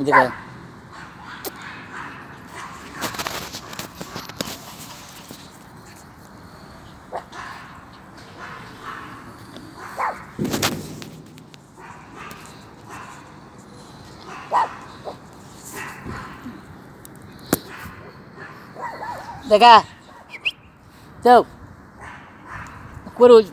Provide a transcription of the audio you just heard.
như vậy Đại ca. Đâu Cua rồi